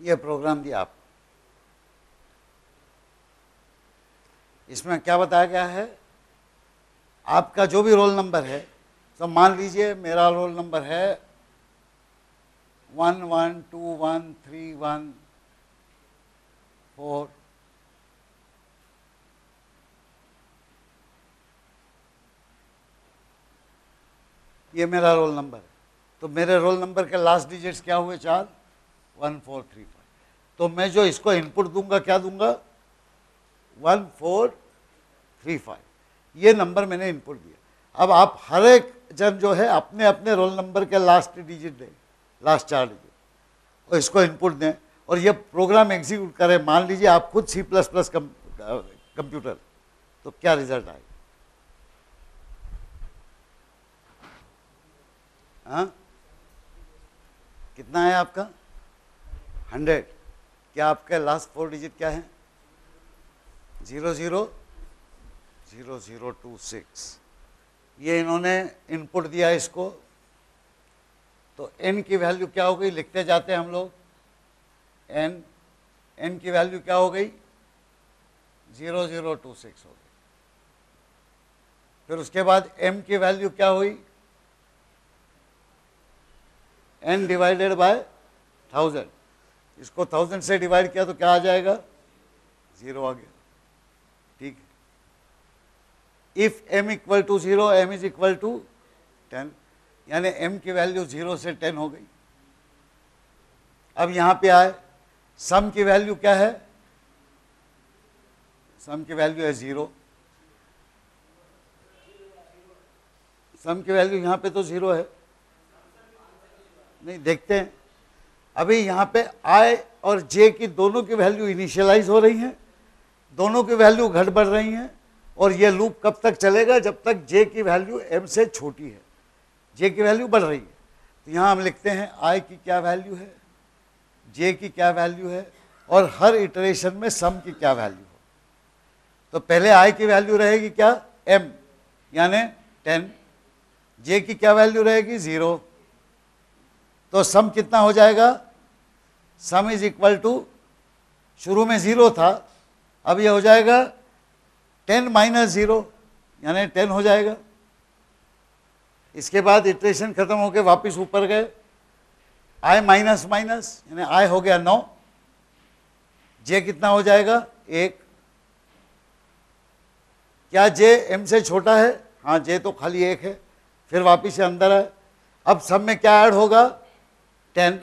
ये प्रोग्राम दिया आप। इसमें क्या बताया गया है? आपका जो भी रोल नंबर है तो मान लीजिए मेरा रोल नंबर है one one two one three one four ये मेरा रोल नंबर है। तो मेरे रोल नंबर के लास्ट डिजिट्स क्या हुए चार? वन फोर थ्री फाइव तो मैं जो इसको इनपुट दूँगा, क्या दूँगा? वन फोर थ्री फाइव ये नंबर मैंने इनपुट दिया। अब आप हर एक जन जो है, अपने अपने रोल नंबर के लास्ट डिजिट दें लास्ट चार डिजिट और इसको इनपुट दें। और ये प्रोग्राम एग्जीक्यूट करें। मान लीजिए आप खुद सी प्लस प्लस कंप्यूटर तो क्या रिज़ल्ट आएगा? हाँ? कितना है आपका? हंड्रेड। क्या आपका लास्ट फोर डिजिट क्या है? Zero zero zero zero two six. ये इन्होंने इनपुट दिया इसको। तो एन की वैल्यू क्या हो गई? लिखते जाते हैं हम लोग। एन एन की वैल्यू क्या हो गई? ज़ीरो ज़ीरो टू सिक्स हो गई। फिर उसके बाद एम की वैल्यू क्या हुई? एन डिवाइडेड बाय थाउज़ेंड इसको थाउज़ेंड से डिवाइड किया तो क्या आ जाएगा? ज़ीरो आ गया। ठीक if M equal to zero M is equal to ten यानी एम की वैल्यू ज़ीरो से टेन हो गई। अब यहाँ पे आए। सम की वैल्यू क्या है? सम की वैल्यू है ज़ीरो सम की वैल्यू यहाँ पे तो ज़ीरो है। नहीं, देखते हैं। अभी यहाँ पे आई और जे की दोनों की वैल्यू इनिशियलाइज हो रही हैं, दोनों की वैल्यू घट बढ़ रही हैं, और ये लूप कब तक चलेगा? जब तक जे की वैल्यू एम से छोटी है। जे की वैल्यू बढ़ रही है। तो यहाँ हम लिखते हैं आई की क्या वैल्यू है? जे की क्या वैल्यू है? और हर इटरेशन में सम की क्या वैल्यू हो? तो पहले आई की वैल्यू रहेगी क्या? एम यानी टेन जे की क्या वैल्यू रहेगी? ज़ीरो तो सम कितना हो जाएगा? सम इज़ इक्वल टू, शुरू में ज़ीरो था, अब ये हो जाएगा टेन माइनस ज़ीरो, यानी टेन हो जाएगा। इसके बाद इटरेशन खत्म होकर वापस ऊपर गए। आई माइनस माइनस, यानी आई हो गया नौ। जे कितना हो जाएगा? एक। क्या जे एम से छोटा है? हाँ जे तो खाली एक है, फिर वापिस अंदर है अब सब में क्या ऐड होगा? टेन।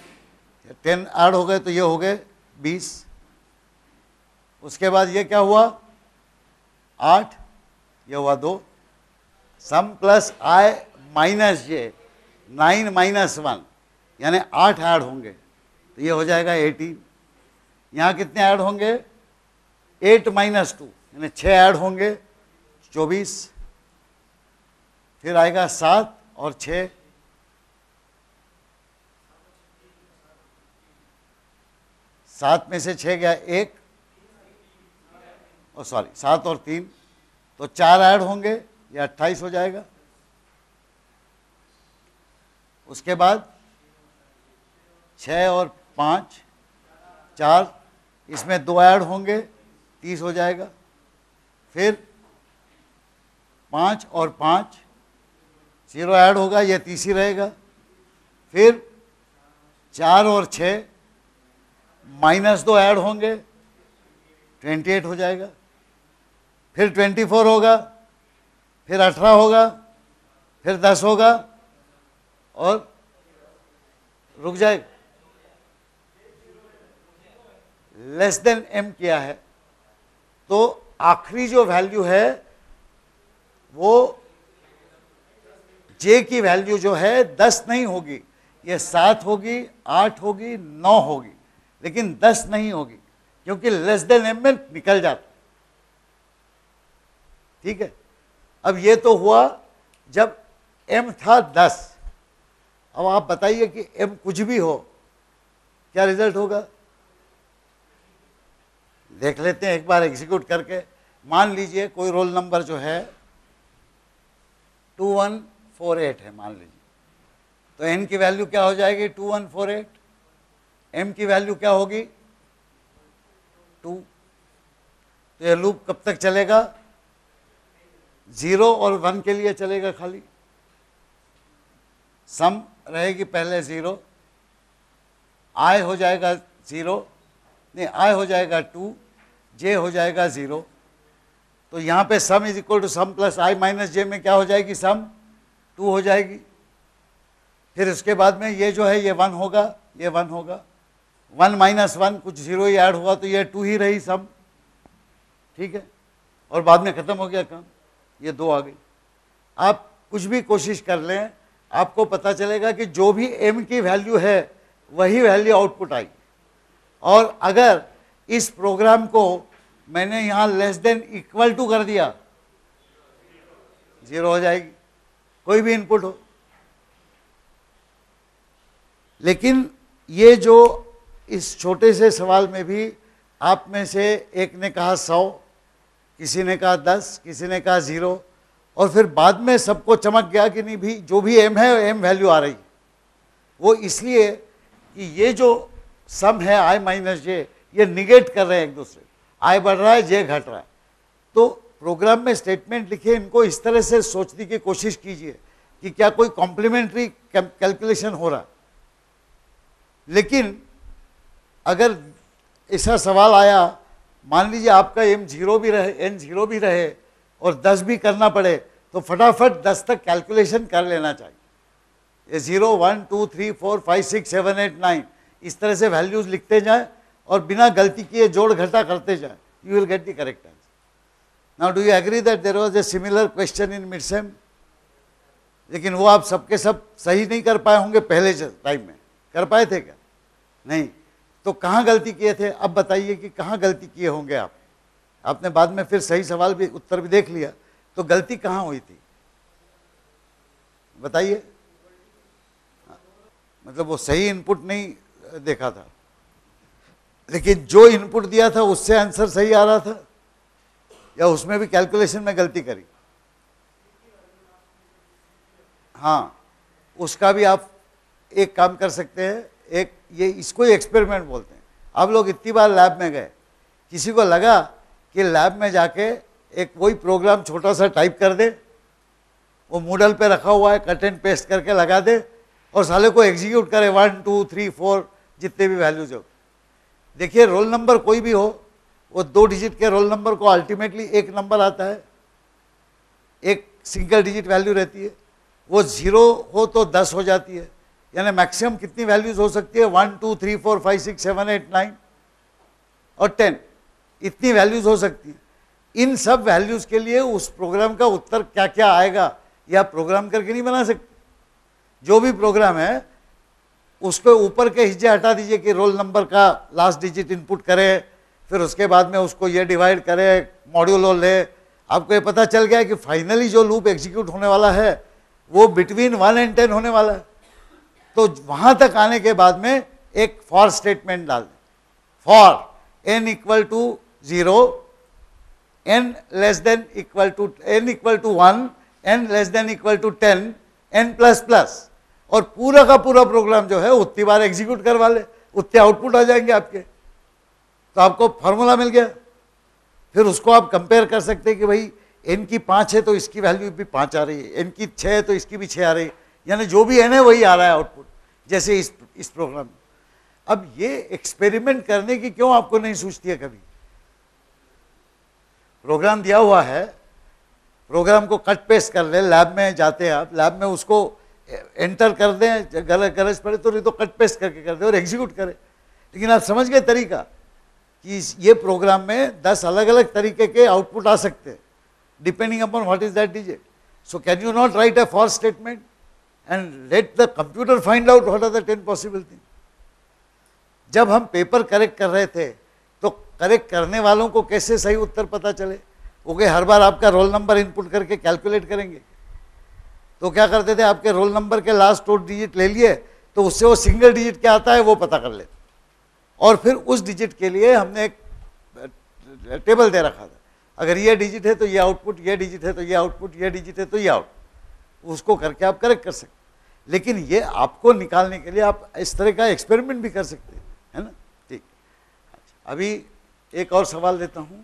टेन ऐड हो गए तो ये हो गए बीस। उसके बाद ये क्या हुआ? आठ, ये हुआ दो। Sum plus I minus J, nine minus one, यानी आठ ऐड होंगे। तो ये हो जाएगा एटीन। यहाँ कितने ऐड होंगे? एट माइनस टू, यानी छः ऐड होंगे, चौबीस। फिर आएगा सात और छः सात में से छः गया एक। और सॉरी सात और तीन। तो चार ऐड होंगे, ये अट्ठाईस हो जाएगा। उसके बाद छः और पाँच, चार, इसमें दो ऐड होंगे, तीस हो जाएगा। फिर पाँच और पाँच, ज़ीरो ऐड होगा, ये तीस ही रहेगा। फिर चार और छः माइनस दो ऐड होंगे, ट्वेंटी एट हो जाएगा। फिर ट्वेंटी फोर होगा, फिर अठारह होगा, फिर दस होगा, और रुक जाएगा लेस देन एम किया है। तो आखिरी जो वैल्यू है, वो जे की वैल्यू जो है, दस नहीं होगी, ये सात होगी, आठ होगी, नौ होगी। लेकिन दस नहीं होगी, क्योंकि लेस देन एम में निकल जाता ठीक है? अब ये तो हुआ जब एम था दस। अब आप बताइए कि एम कुछ भी हो, क्या रिज़ल्ट होगा? देख लेते हैं एक बार एग्जीक्यूट करके। मान लीजिए कोई रोल नंबर जो है टू वन फोर एट है, मान लीजिए। तो एन की वैल्यू क्या हो जाएगी? Two one four eight M की वैल्यू क्या होगी? टू तो यह लूप कब तक चलेगा? ज़ीरो और वन के लिए चलेगा खाली। सम रहेगी पहले ज़ीरो आय हो जाएगा ज़ीरो नहीं आय हो जाएगा टू जे हो जाएगा ज़ीरो तो यहाँ पे sum is equal to sum plus I minus J में क्या हो जाएगी सम टू हो जाएगी। फिर उसके बाद में ये जो है, ये वन होगा, ये वन होगा। वन माइनस वन, कुछ ज़ीरो ही ऐड हुआ तो ये टू ही रही सम। ठीक है? और बाद में ख़त्म हो गया काम। ये दो आ गई। आप कुछ भी कोशिश कर लें, आपको पता चलेगा कि जो भी एम की वैल्यू है, वही वैल्यू आउटपुट आई। और अगर इस प्रोग्राम को मैंने यहाँ लेस देन इक्वल टू कर दिया ज़ीरो हो जाएगी। कोई भी इनपुट हो। लेकिन ये जो इस छोटे से सवाल में भी आप में से एक ने कहा सौ, किसी ने कहा दस, किसी ने कहा ज़ीरो, और फिर बाद में सबको चमक गया कि नहीं भी, जो भी एम है एम वैल्यू आ रही। वो इसलिए कि ये जो सम है आई माइनस जे ये निगेट कर रहे हैं एक दूसरे। आई बढ़ रहा है जे घट रहा है। तो प्रोग्राम में स्टेटमेंट लिखे, इनको इस तरह से सोचने की कोशिश कीजिए कि क्या कोई कॉम्प्लीमेंट्री कैलकुलेशन हो रहा। लेकिन अगर ऐसा सवाल आया, मान लीजिए आपका एम ज़ीरो भी रहे एन ज़ीरो भी रहे और दस भी करना पड़े तो फटाफट दस तक कैलकुलेशन कर लेना चाहिए। ये zero one two three four five six seven eight nine इस तरह से वैल्यूज़ लिखते जाएँ और बिना गलती किए जोड़ घटा करते जाएँ। You will get the correct answer now do you agree that there was a similar question in mid sem लेकिन वो आप सबके सब सही नहीं कर पाए होंगे पहले टाइम में। कर पाए थे क्या? नहीं। तो कहाँ गलती किए थे? अब बताइए कि कहाँ गलती किए होंगे आप? आपने बाद में फिर सही सवाल भी, उत्तर भी देख लिया। तो गलती कहाँ हुई थी? बताइए। मतलब वो सही इनपुट नहीं देखा था। लेकिन जो इनपुट दिया था, उससे आंसर सही आ रहा था? या उसमें भी कैलकुलेशन में गलती करी? हाँ उसका भी आप एक काम कर सकते हैं। एक ये इसको ही एक्सपेरिमेंट बोलते हैं। आप लोग इतनी बार लैब में गए, किसी को लगा कि लैब में जाके एक वही प्रोग्राम छोटा सा टाइप कर दे, वो मूडल पे रखा हुआ है कट एंड पेस्ट करके लगा दे और साले को एग्जीक्यूट करे वन टू थ्री फोर जितने भी वैल्यूज़ हो। देखिए रोल नंबर कोई भी हो, वो दो डिजिट के रोल नंबर को अल्टीमेटली एक नंबर आता है। एक सिंगल डिजिट वैल्यू रहती है। वो ज़ीरो हो तो दस हो जाती है। यानी मैक्सिमम कितनी वैल्यूज़ हो सकती है? One two three four five six seven eight nine और टेन इतनी वैल्यूज़ हो सकती है। इन सब वैल्यूज़ के लिए उस प्रोग्राम का उत्तर क्या क्या आएगा, या प्रोग्राम करके नहीं बना सकते? जो भी प्रोग्राम है, उसको ऊपर के हिस्से हटा दीजिए कि रोल नंबर का लास्ट डिजिट इनपुट करें, फिर उसके बाद में उसको ये डिवाइड करें मॉड्यूल ले। आपको ये पता चल गया कि फाइनली जो लूप एग्जीक्यूट होने वाला है, वो बिटवीन वन एंड टेन होने वाला है। तो वहाँ तक आने के बाद में एक फॉर स्टेटमेंट डाल दें। For N equal to zero N less than equal to N equal to one N less than equal to ten N plus plus और पूरा का पूरा प्रोग्राम जो है, उतनी बार एग्जीक्यूट करवा ले। उतने आउटपुट आ जाएँगे आपके। तो आपको फॉर्मूला मिल गया। फिर उसको आप कंपेयर कर सकते हैं कि भाई एन की पाँच है तो इसकी वैल्यू भी पाँच आ रही है एन की छः है तो इसकी भी छः आ रही है। यानी जो भी है है वही आ रहा है आउटपुट जैसे इस इस प्रोग्राम में अब ये एक्सपेरिमेंट करने की क्यों आपको नहीं सोचती है कभी? प्रोग्राम दिया हुआ है प्रोग्राम को कट पेस्ट कर ले लैब में जाते हैं आप लैब में उसको एंटर कर दें गलत गरज पड़े तो नहीं तो कट पेस्ट करके कर दे और एग्जीक्यूट करें। लेकिन आप समझ गए तरीका कि ये प्रोग्राम में दस अलग अलग तरीके के आउटपुट आ सकते हैं depending upon what is that digit so can you not write a for statement and let the computer find out what are the 10 possible things. जब हम पेपर करेक्ट कर रहे थे तो करेक्ट करने वालों को कैसे सही उत्तर पता चले? वो कि हर बार आपका रोल नंबर इनपुट करके कैलकुलेट करेंगे. तो क्या करते थे? आपके रोल नंबर के लास्ट टोट डिजिट ले लिए तो उससे वो सिंगल डिजिट क्या आता है, वो पता कर लेते। और फिर उस डिजिट के लिए हमने एक टेबल दे रखा था। अगर ये डिजिट है तो ये आउटपुट ये डिजिट है तो ये आउटपुट ये डिजिट है तो ये आउटपुट उसको करके आप करेक्ट कर सकते लेकिन ये आपको निकालने के लिए आप इस तरह का एक्सपेरिमेंट भी कर सकते हैं, है ना? ठीक। अच्छा अभी एक और सवाल देता हूँ।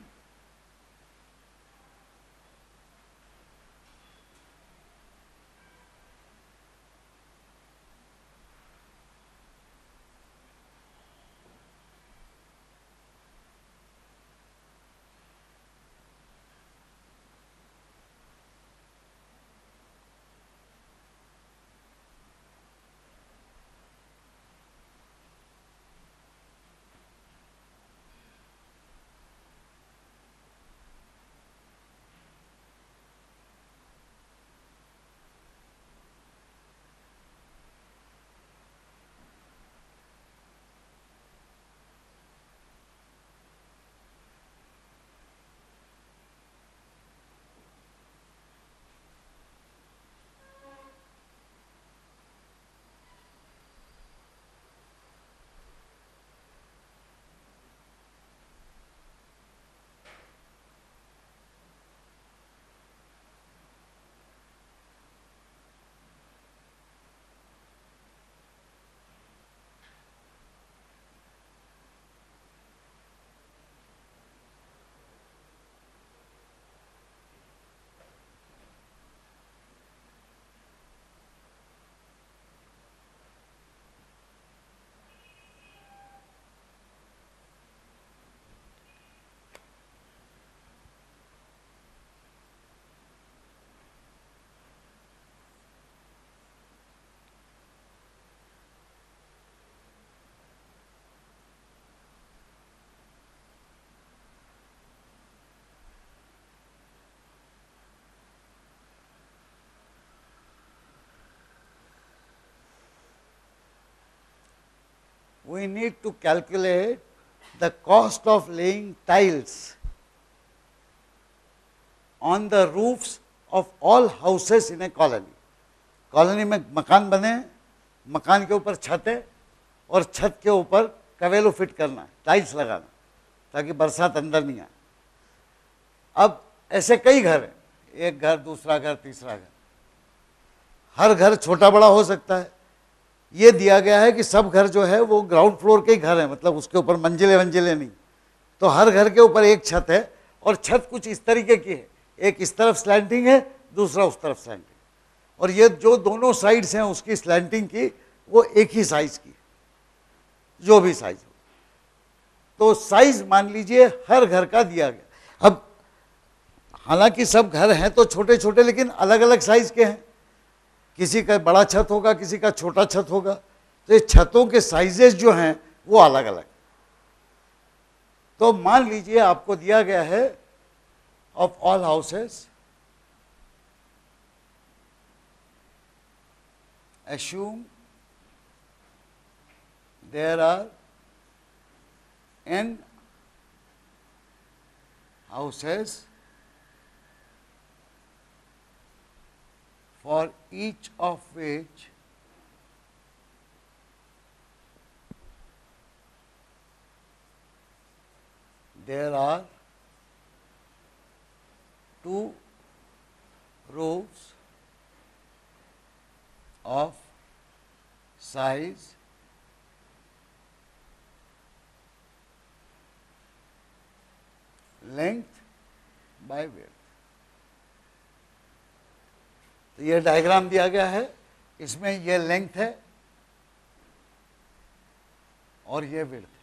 We need to calculate the cost of laying tiles on the roofs of all houses in a colony. Colony में मकान बने, मकान के ऊपर छत है और छत के ऊपर कवेलो फिट करना टाइल्स लगाना, ताकि बरसात अंदर नहीं आए। अब ऐसे कई घर हैं, एक घर, दूसरा घर, तीसरा घर। हर घर छोटा बड़ा हो सकता है। ये दिया गया है कि सब घर जो है वो ग्राउंड फ्लोर के ही घर हैं मतलब उसके ऊपर मंजिले वंजिले नहीं। तो हर घर के ऊपर एक छत है और छत कुछ इस तरीके की है। एक इस तरफ़ स्लैंटिंग है, दूसरा उस तरफ़ स्लैंटिंग और ये जो दोनों साइड्स हैं उसकी स्लैंटिंग की, वो एक ही साइज़ की जो भी साइज़ हो। तो साइज़ मान लीजिए हर घर का दिया गया। अब हालाँकि सब घर हैं तो छोटे छोटे लेकिन अलग अलग साइज़ के हैं। किसी का बड़ा छत होगा, किसी का छोटा छत होगा तो ये छतों के साइजेस जो हैं, वो अलग अलग तो मान लीजिए आपको दिया गया है of all houses assume there are n houses for each of which there are two rows of size length by width तो ये डायग्राम दिया गया है। इसमें ये लेंथ है और ये विड्थ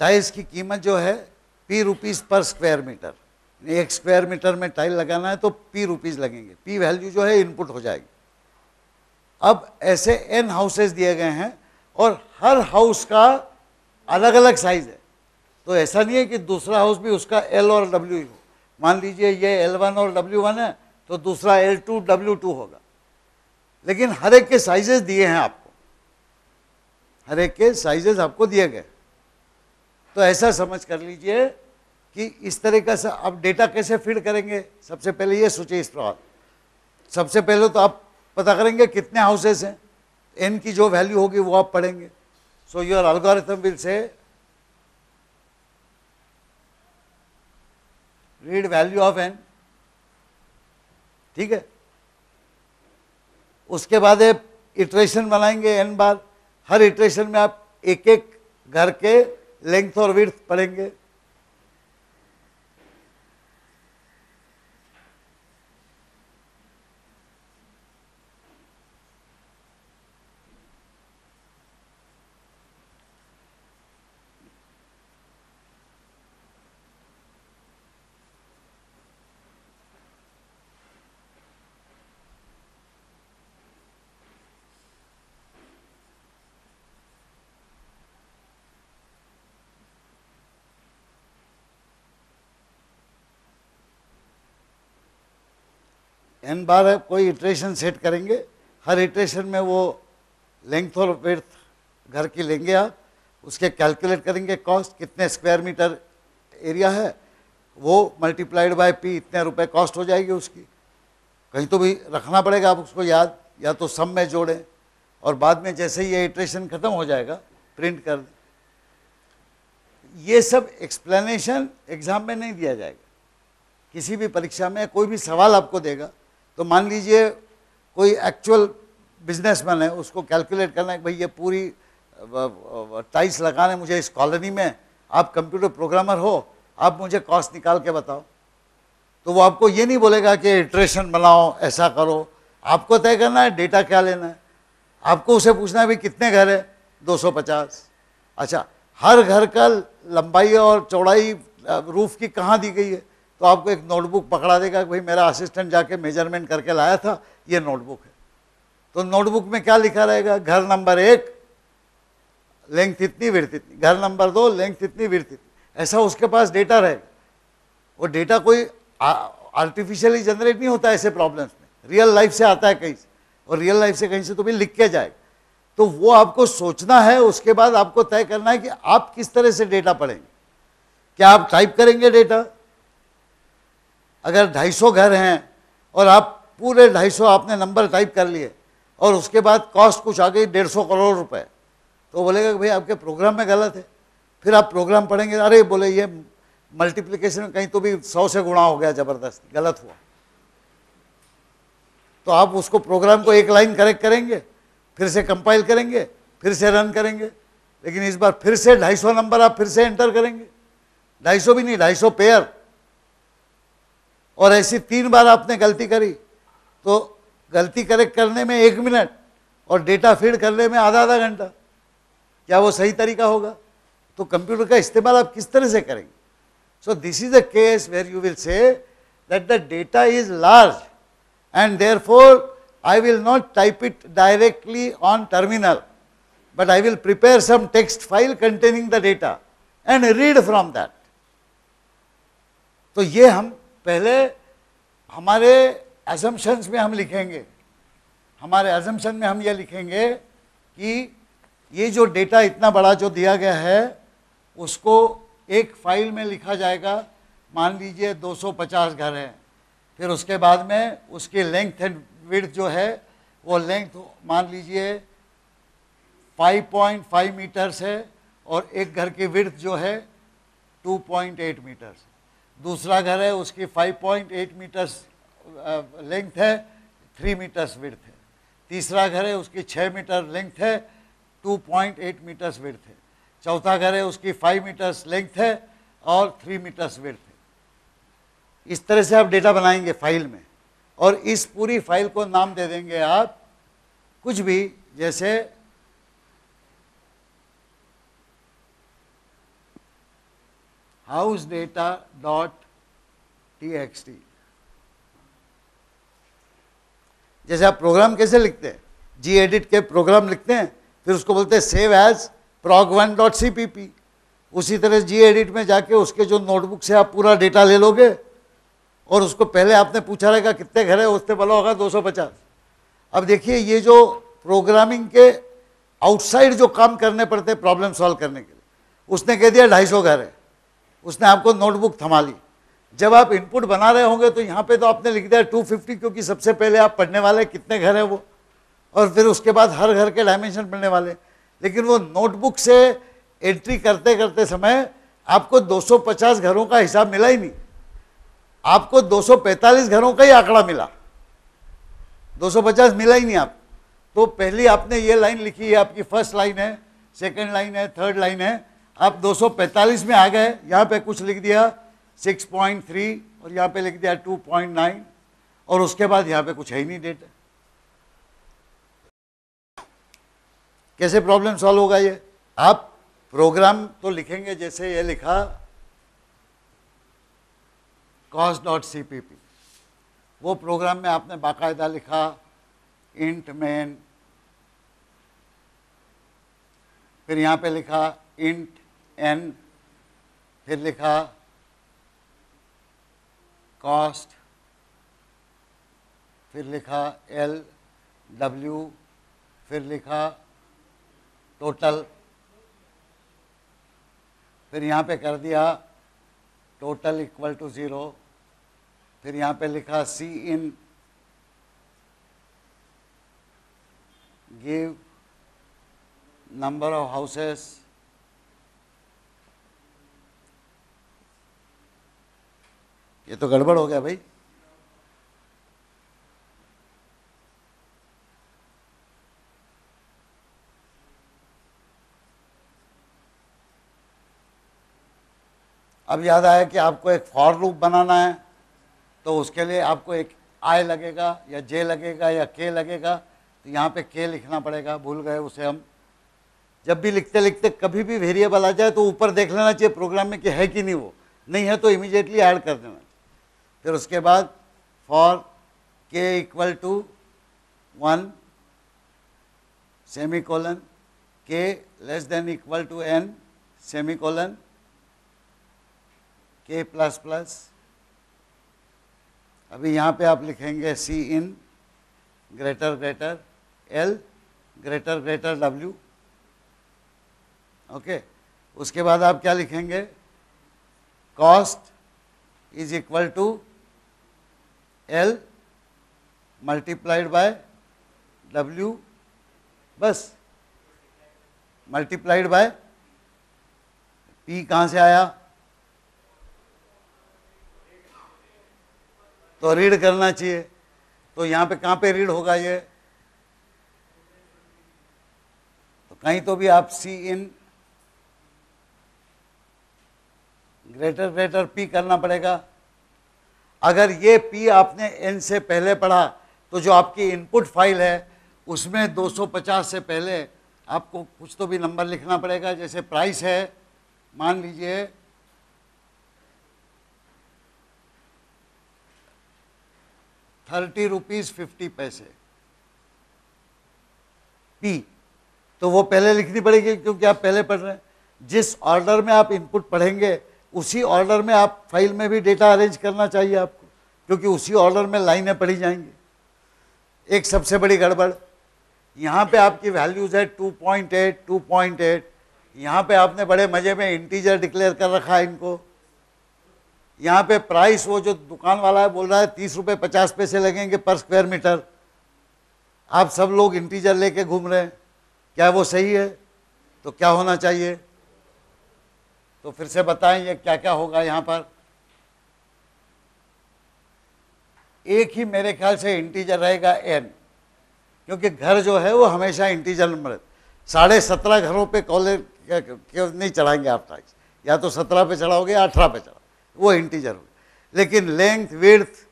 टाइल्स की कीमत जो है P rupees per square metre एक स्क्वायर मीटर में टाइल लगाना है तो पी रुपीज़ लगेंगे। पी वैल्यू जो है इनपुट हो जाएगी। अब ऐसे एन हाउसेस दिए गए हैं और हर हाउस का अलग अलग साइज़ है। तो ऐसा नहीं है कि दूसरा हाउस भी उसका एल और डब्ल्यू हो मान लीजिए ये एल वन और डब्ल्यू वन है तो दूसरा एल टू डब्ल्यू टू होगा। लेकिन हर एक के साइजेस दिए हैं आपको। हर एक के साइजेस आपको दिए गए। तो ऐसा समझ कर लीजिए कि इस तरीके से आप डेटा कैसे फ़ीड करेंगे? सबसे पहले ये सोचिए इस प्रकार सबसे पहले तो आप पता करेंगे कितने हाउसेस हैं। एन की जो वैल्यू होगी वो आप पढ़ेंगे। So your algorithm will say read value of N ठीक है? उसके बाद इटरेशन बनाएँगे एन बार। हर इटरेशन में आप एक एक घर के लेंथ और विर्थ पढ़ेंगे। एन बार कोई इटरेशन सेट करेंगे, हर इटरेशन में वो लेंथ और वेथ घर की लेंगे आप, उसके कैलकुलेट करेंगे कॉस्ट कितने स्क्वायर मीटर एरिया है, वो मल्टीप्लाइड बाय पी इतने रुपए कॉस्ट हो जाएगी उसकी। कहीं तो भी रखना पड़ेगा, आप उसको याद, या तो सम में जोड़ें, और बाद में जैसे ही ये इटरेशन ख़त्म हो जाएगा प्रिंट कर दें। ये सब एक्सप्लेनेशन एग्ज़ाम में नहीं दिया जाएगा। किसी भी परीक्षा में कोई भी सवाल आपको देगा तो मान लीजिए कोई एक्चुअल बिजनेसमैन है, उसको कैलकुलेट करना है भाई ये पूरी टाइल्स लगाने मुझे इस कॉलोनी में, आप कंप्यूटर प्रोग्रामर हो, आप मुझे कॉस्ट निकाल के बताओ। तो वो आपको ये नहीं बोलेगा कि इट्रेशन बनाओ, ऐसा करो। आपको तय करना है डेटा क्या लेना है। आपको उसे पूछना है, भाई, कितने घर है? 250 अच्छा हर घर का लंबाई और चौड़ाई रूफ की कहाँ दी गई है? तो आपको एक नोटबुक पकड़ा देगा कि भाई मेरा असिस्टेंट जाके मेज़रमेंट करके लाया था, ये नोटबुक है। तो नोटबुक में क्या लिखा रहेगा? घर नंबर एक लेंथ इतनी विर्थ इतनी। घर नंबर दो लेंथ इतनी विर्थ इतनी। ऐसा उसके पास डेटा रहेगा। वो डेटा कोई आर्टिफिशियली जनरेट नहीं होता ऐसे प्रॉब्लम्स में। रियल लाइफ से आता है कहीं से। और रियल लाइफ से कहीं से तो भी लिख के जाएगा। तो वो आपको सोचना है, उसके बाद आपको तय करना है कि आप किस तरह से डेटा पढ़ेंगे। क्या आप टाइप करेंगे डेटा अगर 250 घर हैं और आप पूरे 250 आपने नंबर टाइप कर लिए और उसके बाद कॉस्ट कुछ आ गई डेढ़ सौ करोड़ रुपए तो बोलेगा कि भाई आपके प्रोग्राम में गलत है। फिर आप प्रोग्राम पढ़ेंगे, अरे बोले ये मल्टीप्लिकेशन कहीं तो भी सौ से गुणा हो गया ज़बरदस्त, गलत हुआ। तो आप उसको प्रोग्राम को एक लाइन करेक्ट करेंगे, फिर से कंपाइल करेंगे, फिर से रन करेंगे, लेकिन इस बार फिर से 250 नंबर आप फिर से एंटर करेंगे। 250 भी नहीं 250 पेयर। और ऐसी तीन बार आपने गलती करी तो गलती करेक्ट करने में एक मिनट और डेटा फ़ीड करने में आधा आधा घंटा। क्या वो सही तरीका होगा? तो कंप्यूटर का इस्तेमाल आप किस तरह से करेंगे? So this is a case where you will say that the data is large and therefore I will not type it directly on terminal but I will prepare some text file containing the data and read from that. तो ये हम पहले हमारे assumptions में हम लिखेंगे। हमारे assumption में हम ये लिखेंगे कि ये जो डेटा इतना बड़ा जो दिया गया है, उसको एक फ़ाइल में लिखा जाएगा। मान लीजिए 250 घर हैं। फिर उसके बाद में उसकी लेंथ एंड विड्थ जो है, वो लेंथ मान लीजिए 5.5 मीटर्स है और एक घर की विड्थ जो है 2.8 मीटर्स दूसरा घर है, उसकी 5.8 मीटर्स लेंथ है थ्री मीटर्स विर्थ है। तीसरा घर है, उसकी छः मीटर लेंथ है 2.8 मीटर्स विर्थ है। चौथा घर है, उसकी 5 मीटर्स लेंथ है और 3 मीटर्स विर्थ है। इस तरह से आप डेटा बनाएँगे फ़ाइल में और इस पूरी फ़ाइल को नाम दे देंगे आप कुछ भी, जैसे टी जैसे आप प्रोग्राम कैसे लिखते हैं? जी एडिट के प्रोग्राम लिखते हैं, फिर उसको बोलते हैं save as prog one dot C P P उसी तरह जी एडिट में जाके उसके जो नोटबुक से आप पूरा डेटा ले लोगे, और उसको पहले आपने पूछा रहेगा, कितने घर है? उसने बोला होगा 250 अब देखिए, ये जो प्रोग्रामिंग के आउटसाइड जो काम करने पड़ते हैं प्रॉब्लम सॉल्व करने के लिए, उसने कह दिया ढाई सौ घर है. उसने आपको नोटबुक थमा ली। जब आप इनपुट बना रहे होंगे तो यहाँ पे तो आपने लिख दिया 250 क्योंकि सबसे पहले आप पढ़ने वाले कितने घर है वो? और फिर उसके बाद हर घर के डायमेंशन पढ़ने वाले। लेकिन वो नोटबुक से एंट्री करते करते समय आपको 250 घरों का हिसाब मिला ही नहीं। आपको 245 घरों का ही आंकड़ा मिला। 250 मिला ही नहीं आप। तो पहली आपने ये लाइन लिखी है, आपकी फ़र्स्ट लाइन है सेकंड लाइन है थर्ड लाइन है। आप 245 में आ गए, यहाँ पे कुछ लिख दिया 6.3 और यहाँ पे लिख दिया 2.9 और उसके बाद यहाँ पे कुछ है ही नहीं डेटा। कैसे प्रॉब्लम सॉल्व होगा ये? आप प्रोग्राम तो लिखेंगे जैसे ये लिखा कॉस्ट डॉट सी वो प्रोग्राम में आपने बाकायदा लिखा इंट मैन फिर यहाँ पे लिखा इंट एन फिर लिखा कॉस्ट फिर लिखा एल डब्ल्यू फिर लिखा टोटल फिर यहाँ पे कर दिया टोटल इक्वल टू ज़ीरो फिर यहाँ पे लिखा cin give number of houses ये तो गड़बड़ हो गया भाई। अब याद आया कि आपको एक फॉर लूप बनाना है तो उसके लिए आपको एक आई लगेगा, या जे लगेगा, या के लगेगा तो यहाँ पे के लिखना पड़ेगा, भूल गए उसे हम। जब भी लिखते लिखते कभी भी वेरिएबल आ जाए तो ऊपर देख लेना चाहिए प्रोग्राम में कि है कि नहीं वो। नहीं है तो इमीडिएटली ऐड कर देना। फिर उसके बाद for K equal to one semicolon K less than equal to N semicolon K plus plus अभी यहाँ पे आप लिखेंगे cin greater greater L greater greater W okay उसके बाद आप क्या लिखेंगे? Cost is equal to L multiplied by W बस। मल्टीप्लाइड बाय पी कहाँ से आया? तो रीड करना चाहिए। तो यहाँ पे कहाँ पे रीड होगा ये? तो कहीं तो भी आप सी इन ग्रेटर ग्रेटर पी करना पड़ेगा। अगर ये पी आपने एन से पहले पढ़ा तो जो आपकी इनपुट फ़ाइल है, उसमें 250 से पहले आपको कुछ तो भी नंबर लिखना पड़ेगा, जैसे प्राइस है, मान लीजिए थर्टी रुपीज़ फिफ्टी पैसे पी तो वो पहले लिखनी पड़ेगी क्योंकि आप पहले पढ़ रहे हैं। जिस ऑर्डर में आप इनपुट पढ़ेंगे उसी ऑर्डर में आप फ़ाइल में भी डेटा अरेंज करना चाहिए आपको, क्योंकि उसी ऑर्डर में लाइनें पढ़ी जाएँगी। एक सबसे बड़ी गड़बड़, यहाँ पे आपकी वैल्यूज़ है 2.8 2.8 यहाँ पे आपने बड़े मज़े में इंटीजर डिक्लेयर कर रखा है इनको। यहाँ पे प्राइस वो जो दुकान वाला है बोल रहा है तीस रुपये पचास पैसे लगेंगे पर स्क्वायर मीटर आप सब लोग इंटीजर लेके घूम रहे हैं, क्या वो सही है? तो क्या होना चाहिए? तो फिर से बताएँ ये क्या क्या होगा यहाँ पर। एक ही मेरे ख्याल से इंटीजर रहेगा एन क्योंकि घर जो है वो हमेशा इंटीजर नंबर साढ़े सत्रह घरों पे कॉलेज नहीं चढ़ाएँगे आप टैक्स या तो सत्रह पे चढ़ाओगे या अठारह पे चढ़ाओ वो इंटीजर होगा। लेकिन लेंथ विर्थ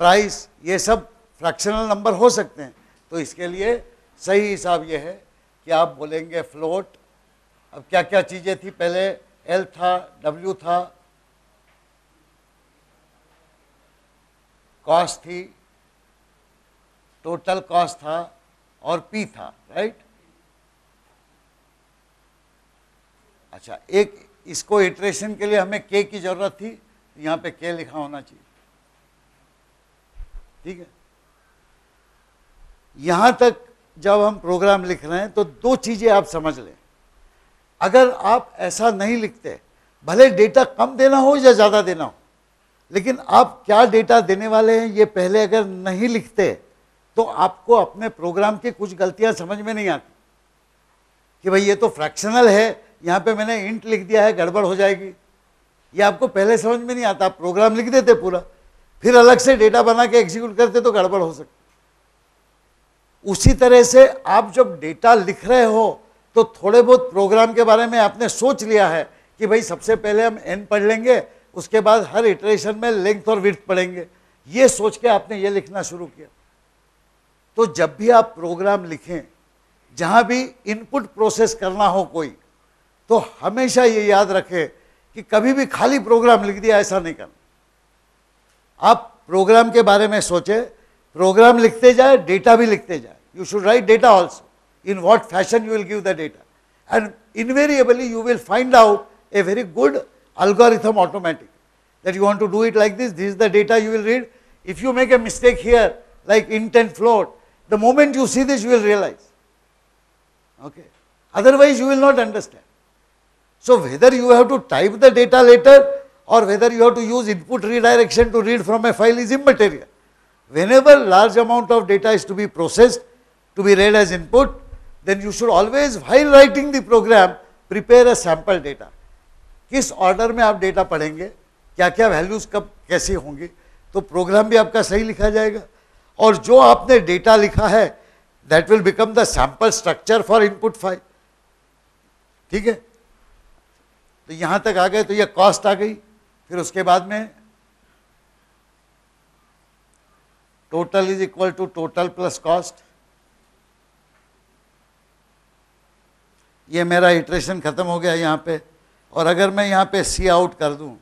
प्राइस ये सब फ्रैक्शनल नंबर हो सकते हैं। तो इसके लिए सही हिसाब ये है कि आप बोलेंगे फ्लोट अब क्या क्या चीज़ें थी पहले? एल था डब्ल्यू था कॉस्ट थी टोटल कॉस्ट था और पी था राइट अच्छा एक इसको इटरेशन के लिए हमें के की ज़रूरत थी यहाँ पे के लिखा होना चाहिए। ठीक है? यहाँ तक जब हम प्रोग्राम लिख रहे हैं तो दो चीज़ें आप समझ लें। अगर आप ऐसा नहीं लिखते, भले डेटा कम देना हो या ज़्यादा देना हो, लेकिन आप क्या डेटा देने वाले हैं, ये पहले अगर नहीं लिखते तो आपको अपने प्रोग्राम की कुछ गलतियाँ समझ में नहीं आती। कि भाई ये तो फ्रैक्शनल है, यहाँ पे मैंने इंट लिख दिया है, गड़बड़ हो जाएगी। ये आपको पहले समझ में नहीं आता, आप प्रोग्राम लिख देते पूरा, फिर अलग से डेटा बना के एग्जीक्यूट करते तो गड़बड़ हो सकती। उसी तरह से आप जब डेटा लिख रहे हो तो थोड़े बहुत प्रोग्राम के बारे में आपने सोच लिया है कि भाई सबसे पहले हम एन पढ़ लेंगे, उसके बाद हर इटरेशन में लेंथ और विर्थ पढ़ेंगे। ये सोच के आपने ये लिखना शुरू किया। तो जब भी आप प्रोग्राम लिखें, जहाँ भी इनपुट प्रोसेस करना हो कोई तो हमेशा ये याद रखें कि कभी भी खाली प्रोग्राम लिख दिया, ऐसा नहीं करना। आप प्रोग्राम के बारे में सोचें प्रोग्राम लिखते जाए डेटा भी लिखते जाए। You should write data also in what fashion you will give the data. And invariably you will find out a very good algorithm automatic that you want to do it like this, this is the data you will read. If you make a mistake here like intent float, the moment you see this you will realize. Okay. Otherwise you will not understand. So whether you have to type the data later or whether you have to use input redirection to read from a file is immaterial. Whenever large amount of data is to be processed, to be read as input, then you should always, while writing the program, prepare a sample data. किस order में आप data पढ़ेंगे? क्या क्या values कब, कैसी होंगी? तो प्रोग्राम भी आपका सही लिखा जाएगा। और जो आपने डेटा लिखा है that will become the sample structure for input file ठीक है? तो यहाँ तक आ गए तो ये कॉस्ट आ गई। फिर उसके बाद में total is equal to total plus cost ये मेरा इटरेशन ख़त्म हो गया यहाँ पे, और अगर मैं यहाँ पे सी आउट कर दूँ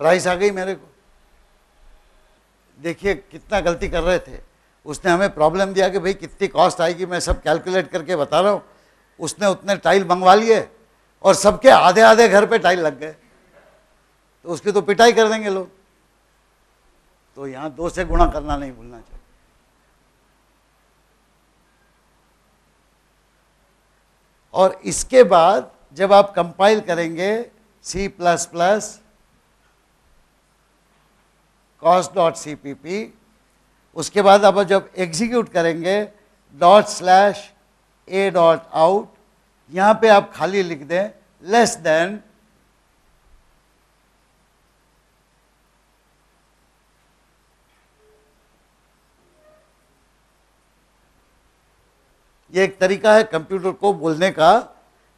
प्राइस आ गई मेरे को। देखिए कितना गलती कर रहे थे। उसने हमें प्रॉब्लम दिया कि भाई कितनी कॉस्ट आएगी, मैं सब कैलकुलेट करके बता रहा हूँ। उसने उतने टाइल मंगवा लिए, और सबके आधे आधे घर पे टाइल लग गए। तो उसकी तो पिटाई कर देंगे लोग। तो यहाँ दो से गुणा करना नहीं भूलना चाहिए। और इसके बाद जब आप कंपाइल करेंगे C plus plus cost dot C P P उसके बाद आप जब एग्जीक्यूट करेंगे dot slash A dot out यहाँ पे आप खाली लिख दें लेस देन ये एक तरीका है कंप्यूटर को बोलने का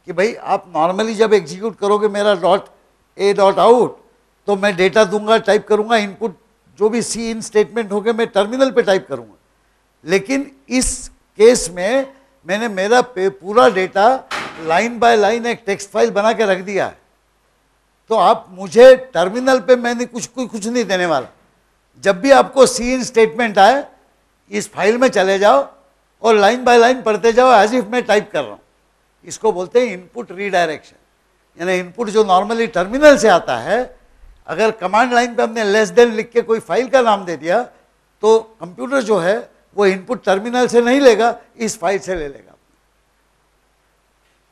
कि भाई, आप नॉर्मली जब एग्जीक्यूट करोगे मेरा डॉट ए डॉट आउट तो मैं डेटा दूँगा टाइप करूँगा इनपुट जो भी सी इन स्टेटमेंट होंगे, मैं टर्मिनल पे टाइप करूँगा। लेकिन इस केस में मैंने मेरा पूरा डेटा लाइन बाय लाइन एक टेक्स्ट फ़ाइल बना के रख दिया है। तो आप मुझे टर्मिनल पे मैंने कुछ कुछ कुछ नहीं देने वाला। जब भी आपको सी इन स्टेटमेंट आए, इस फ़ाइल में चले जाओ और लाइन बाय लाइन पढ़ते जाओ एज इफ़ मैं टाइप कर रहा हूँ। इसको बोलते हैं इनपुट रीडायरेक्शन यानी इनपुट जो नॉर्मली टर्मिनल से आता है, अगर कमांड लाइन पे हमने लेस देन लिख के कोई फ़ाइल का नाम दे दिया तो कंप्यूटर जो है, वो इनपुट टर्मिनल से नहीं लेगा, इस फ़ाइल से ले लेगा।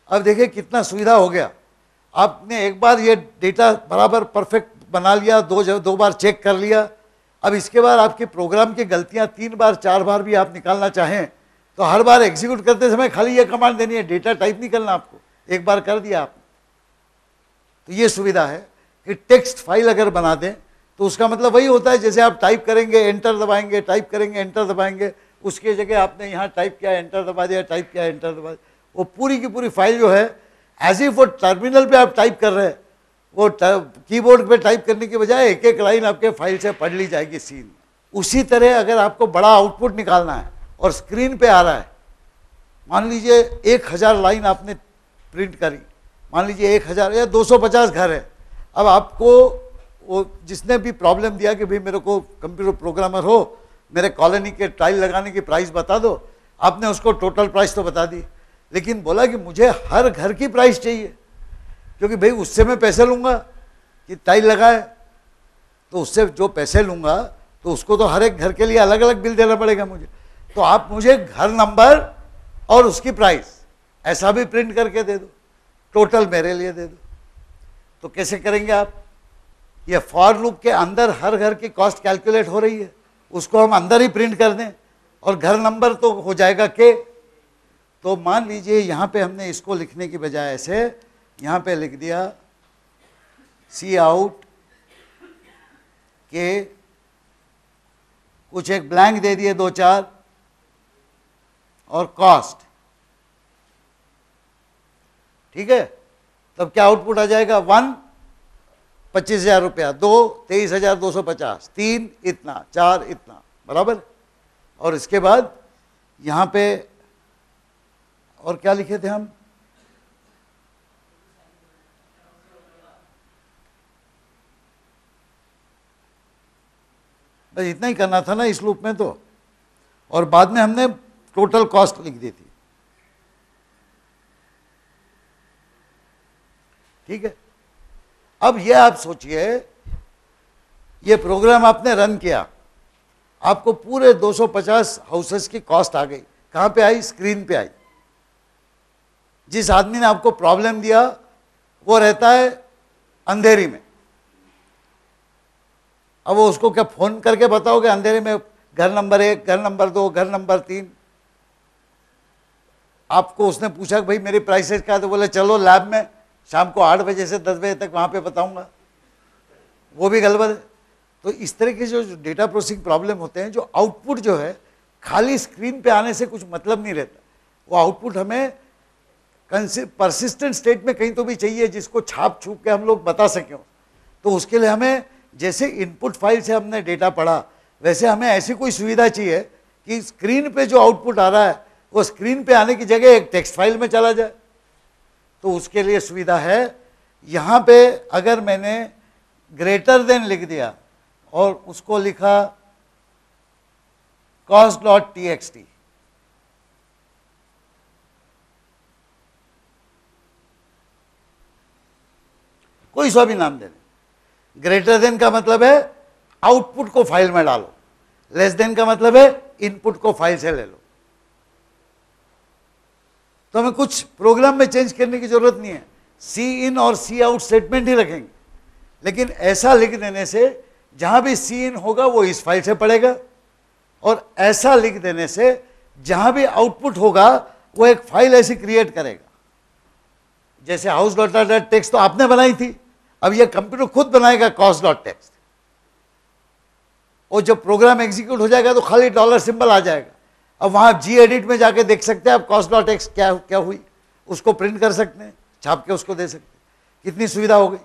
अब देखिए कितना सुविधा हो गया। आपने एक बार ये डेटा बराबर परफेक्ट बना लिया, दो दो बार चेक कर लिया। अब इसके बाद आपके प्रोग्राम की गलतियाँ तीन बार, चार बार भी आप निकालना चाहें तो हर बार एग्जीक्यूट करते समय खाली ये कमांड देनी है डेटा टाइप नहीं करना आपको। एक बार कर दिया आपने। तो ये सुविधा है कि टेक्स्ट फ़ाइल अगर बना दें तो उसका मतलब वही होता है, जैसे आप टाइप करेंगे एंटर दबाएँगे टाइप करेंगे एंटर दबाएँगे, उसके जगह आपने यहाँ टाइप किया एंटर दबा दिया टाइप किया एंटर दबा दिया। वो पूरी की पूरी फ़ाइल जो है एज इफ़ वो टर्मिनल पे आप टाइप कर रहे हैं, वो कीबोर्ड पे टाइप करने की बजाय एक एक लाइन आपके फ़ाइल से पढ़ ली जाएगी सीन उसी तरह अगर आपको बड़ा आउटपुट निकालना है और स्क्रीन पे आ रहा है। मान लीजिए एक हज़ार लाइन आपने प्रिंट करी। मान लीजिए एक हज़ार या दो सौ पचास घर है। अब आपको वो जिसने भी प्रॉब्लम दिया कि भाई मेरे को कंप्यूटर प्रोग्रामर हो, मेरे कॉलोनी के टाइल लगाने की प्राइस बता दो, आपने उसको टोटल प्राइस तो बता दी। लेकिन बोला कि मुझे हर घर की प्राइस चाहिए। क्योंकि भाई उससे मैं पैसे लूँगा कि टाइल लगाए तो उससे जो पैसे लूँगा तो उसको तो हर एक घर के लिए अलग अलग बिल देना पड़ेगा मुझे। तो आप मुझे घर नंबर और उसकी प्राइस ऐसा भी प्रिंट करके दे दो। टोटल मेरे लिए दे दो। तो कैसे करेंगे आप? ये फॉर लूप के अंदर हर घर की कॉस्ट कैलकुलेट हो रही है। उसको हम अंदर ही प्रिंट कर दें और घर नंबर तो हो जाएगा के तो मान लीजिए यहाँ पे हमने इसको लिखने की बजाय ऐसे यहाँ पे लिख दिया सी आउट के कुछ एक ब्लैंक दे दिए दो चार। और कॉस्ट ठीक है? तब क्या आउटपुट आ जाएगा? वन पच्चीस हज़ार रुपया। दो, तेईस हज़ार, दो सौ पचास। तीन, इतना। चार, इतना। बराबर? और इसके बाद यहाँ पे और क्या लिखे थे हम? बस इतना ही करना था ना इस लूप में तो। और बाद में हमने टोटल कॉस्ट लिख दी थी ठीक है? अब ये आप सोचिए, ये प्रोग्राम आपने रन किया, आपको पूरे 250 हाउसेस की कॉस्ट आ गई। कहाँ पे आई? स्क्रीन पे आई। जिस आदमी ने आपको प्रॉब्लम दिया, वो रहता है अंधेरी में। अब वो उसको क्या फ़ोन करके बताओगे? अंधेरे में घर नंबर एक, घर नंबर दो, घर नंबर तीन। आपको उसने पूछा भाई, मेरी प्राइसेस क्या तो बोले, चलो लैब में, शाम को आठ बजे से दस बजे तक वहाँ पे बताऊँगा। वो भी गलबत है। तो इस तरह के जो डेटा प्रोसेसिंग प्रॉब्लम होते हैं, जो आउटपुट जो है, खाली स्क्रीन पे आने से कुछ मतलब नहीं रहता। वो आउटपुट हमें परसिस्टेंट स्टेट में कहीं तो भी चाहिए, जिसको छाप छूप के हम लोग बता सकें। तो उसके लिए हमें, जैसे इनपुट फ़ाइल से हमने डेटा पढ़ा, वैसे हमें ऐसी कोई सुविधा चाहिए कि स्क्रीन पे जो आउटपुट आ रहा है वो स्क्रीन पे आने की जगह एक टेक्स्ट फ़ाइल में चला जाए। तो उसके लिए सुविधा है। यहाँ पे अगर मैंने ग्रेटर देन लिख दिया और उसको लिखा cost dot T X T कोई सा भी नाम दे दें। ग्रेटर देन का मतलब है आउटपुट को फ़ाइल में डालो। लेस देन का मतलब है इनपुट को फ़ाइल से ले लो। तो हमें कुछ प्रोग्राम में चेंज करने की ज़रूरत नहीं है। सी इन और सी आउट स्टेटमेंट ही रखेंगे। लेकिन ऐसा लिख देने से जहाँ भी सी इन होगा, वो इस फ़ाइल से पड़ेगा और ऐसा लिख देने से जहाँ भी आउटपुट होगा, वो एक फ़ाइल ऐसी क्रिएट करेगा। जैसे हाउस डॉट डॉट टेक्स्ट तो आपने बनाई थी। अब ये कंप्यूटर खुद बनाएगा कॉस्ट डॉट टेक्स्ट और जब प्रोग्राम एग्जीक्यूट हो जाएगा तो खाली डॉलर सिंबल आ जाएगा। अब वहाँ जी एडिट में जाके देख सकते हैं आप कॉस्ट डॉट एक्स क्या क्या हुई? उसको प्रिंट कर सकते हैं, छाप के उसको दे सकते हैं। कितनी सुविधा हो गई?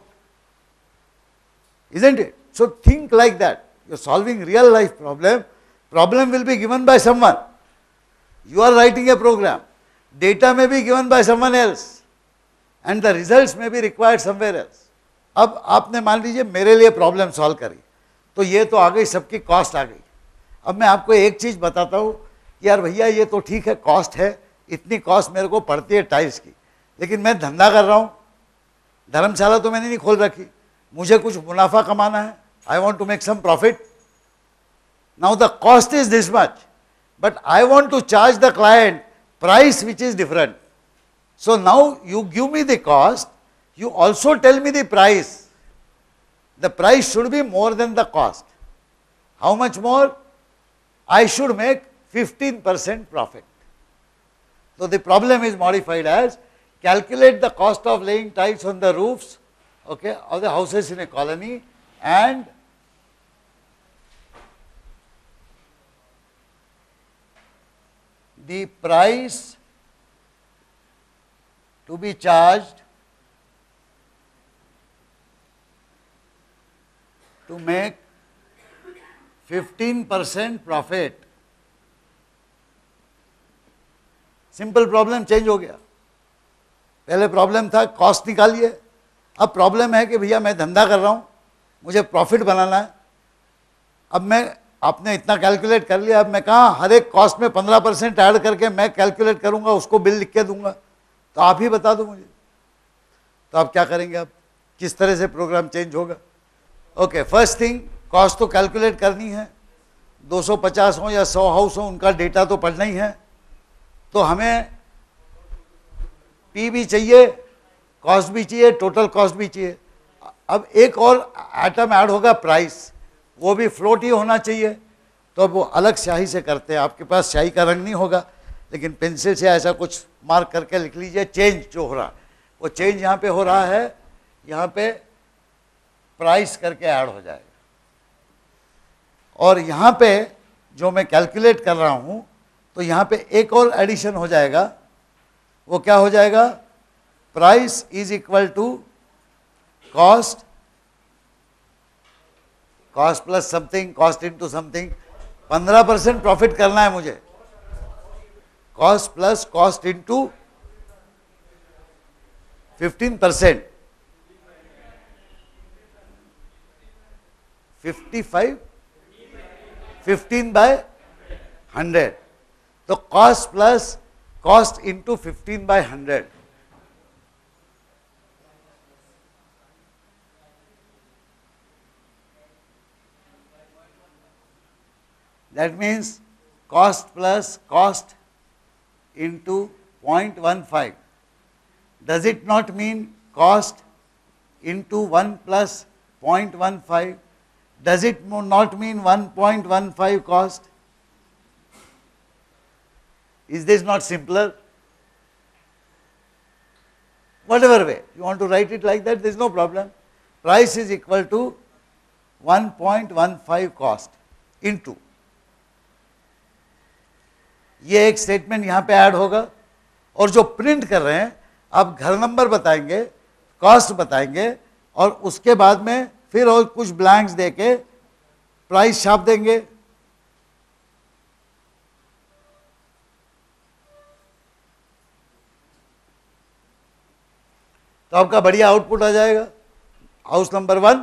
Isn't it so think like that you solving real life problem problem will be given by someone you are writing a program data में भी given by someone else and the result में भी रिक्वायर्ड समवेयर एल्स अब आपने मान लीजिए मेरे लिए प्रॉब्लम सॉल्व करी। तो ये तो आ गई, सबकी कॉस्ट आ गई। अब मैं आपको एक चीज़ बताता हूँ। यार भैया, ये तो ठीक है कॉस्ट है, इतनी कॉस्ट मेरे को पड़ती है टाइल्स की। लेकिन मैं धंधा कर रहा हूँ। धर्मशाला तो मैंने नहीं खोल रखी। मुझे कुछ मुनाफा कमाना है। I want to make some profit now the cost is this much but I want to charge the client price which is different so now you give me the cost you also tell me the price the price should be more than the cost how much more I should make 15% profit. So the problem is modified as calculate the cost of laying tiles on the roofs okay, of the houses in a colony and the price to be charged to make 15% profit simple problem change हो गया। पहले problem था cost निकालिए। अब problem है कि भैया मैं धंधा कर रहा हूँ, मुझे प्रॉफिट बनाना है। अब मैं, आपने इतना कैलकुलेट कर लिया, अब मैं कहाँ, हर एक कॉस्ट में पंद्रह परसेंट ऐड करके मैं कैलकुलेट करूँगा, उसको बिल लिख के दूँगा। तो आप ही बता दो मुझे। तो आप क्या करेंगे आप? किस तरह से प्रोग्राम चेंज होगा? ओके फ़र्स्ट थिंग कॉस्ट तो कैलकुलेट करनी है। 250 हो या 100 हाउस हो, उनका डेटा तो पढ़ना ही है। तो हमें पी भी चाहिए कॉस्ट भी चाहिए टोटल कॉस्ट भी चाहिए। अब एक और आइटम ऐड होगा प्राइस वो भी फ्लोट ही होना चाहिए। तो अब वो अलग स्याही से करते हैं। आपके पास स्याही का रंग नहीं होगा, लेकिन पेंसिल से ऐसा कुछ मार्क करके लिख लीजिए चेंज जो हो रहा है। वो चेंज यहाँ पे हो रहा है, यहाँ पे प्राइस करके ऐड हो जाएगा। और यहाँ पे जो मैं कैलकुलेट कर रहा हूँ तो यहाँ पे एक और एडिशन हो जाएगा। वो क्या हो जाएगा? Price is equal to cost cost plus something cost into something पंद्रह परसेंट प्रॉफिट करना है मुझे। Cost plus cost into fifteen percent fifty five fifteen by hundred So cost plus cost into 15 by 100. That means cost plus cost into 0.15. Does it not mean cost into 1 plus 0.15? Does it not mean 1.15 cost? Is this not simpler? Whatever way, you want to write it like that, there is no problem. Price is equal to 1.15 cost into. ये एक statement यहाँ पे add होगा और जो print कर रहे हैं आप घर नंबर बताएँगे कॉस्ट बताएँगे और उसके बाद में फिर और कुछ ब्लैंक्स देके प्राइस छाप देंगे तो आपका बढ़िया आउटपुट आ जाएगा। हाउस नंबर वन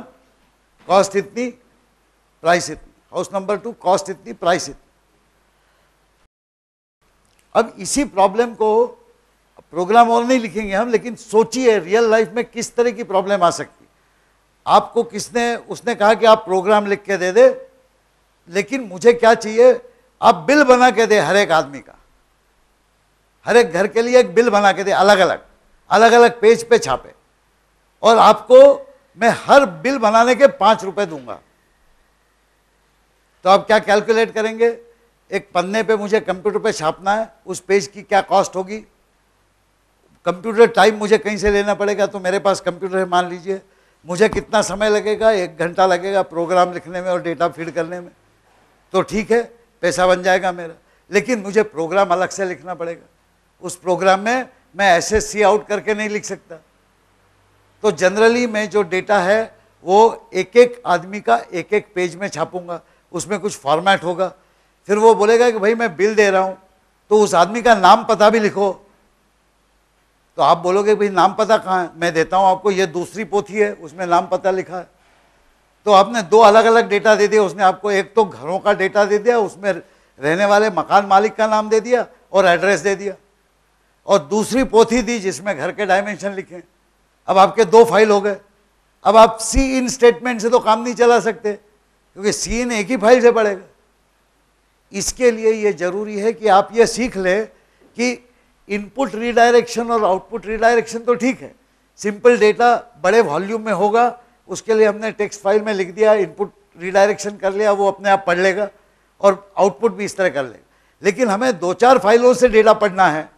कॉस्ट इतनी प्राइस इतनी। हाउस नंबर टू कॉस्ट इतनी प्राइस इतनी। अब इसी प्रॉब्लम को प्रोग्राम और नहीं लिखेंगे हम, लेकिन सोचिए रियल लाइफ में किस तरह की प्रॉब्लम आ सकती। आपको किसने, उसने कहा कि आप प्रोग्राम लिख के दे दे, लेकिन मुझे क्या चाहिए? आप बिल बना के दे हर एक आदमी का। हर एक घर के लिए एक बिल बना के दे अलग अलग अलग अलग पेज पे छापे। और आपको मैं हर बिल बनाने के पाँच रुपए दूँगा। तो आप क्या कैलकुलेट करेंगे? एक पन्ने पे मुझे कंप्यूटर पे छापना है, उस पेज की क्या कॉस्ट होगी? कंप्यूटर टाइम मुझे कहीं से लेना पड़ेगा? तो मेरे पास कंप्यूटर है, मान लीजिए। मुझे कितना समय लगेगा? एक घंटा लगेगा प्रोग्राम लिखने में और डेटा फ़ीड करने में। तो ठीक है, पैसा बन जाएगा मेरा। लेकिन मुझे प्रोग्राम अलग से लिखना पड़ेगा। उस प्रोग्राम में मैं ऐसे सी आउट करके नहीं लिख सकता। तो जनरली मैं जो डेटा है, वो एक एक आदमी का एक एक पेज में छापूँगा। उसमें कुछ फॉर्मेट होगा। फिर वो बोलेगा कि भाई मैं बिल दे रहा हूँ तो उस आदमी का नाम पता भी लिखो। तो आप बोलोगे भाई नाम पता कहाँ है? मैं देता हूँ आपको, ये दूसरी पोथी है, उसमें नाम पता लिखा है। तो आपने दो अलग अलग डेटा दे दिया, उसने आपको एक तो घरों का डेटा दे दिया, उसमें रहने वाले मकान मालिक का नाम दे दिया और एड्रेस दे दिया। और दूसरी पोथी दी जिसमें घर के डायमेंशन लिखे अब आपके दो फ़ाइल हो गए। अब आप सी इन स्टेटमेंट से तो काम नहीं चला सकते, क्योंकि सी इन एक ही फ़ाइल से पड़ेगा। इसके लिए ये ज़रूरी है कि आप ये सीख लें कि इनपुट रीडायरेक्शन और आउटपुट रीडायरेक्शन तो ठीक है। सिंपल डेटा बड़े वॉल्यूम में होगा, उसके लिए हमने टेक्स्ट फ़ाइल में लिख दिया इनपुट रीडायरेक्शन कर लिया, वो अपने आप पढ़ लेगा और आउटपुट भी इस तरह कर लेगा। लेकिन हमें दो चार फाइलों से डेटा पढ़ना है।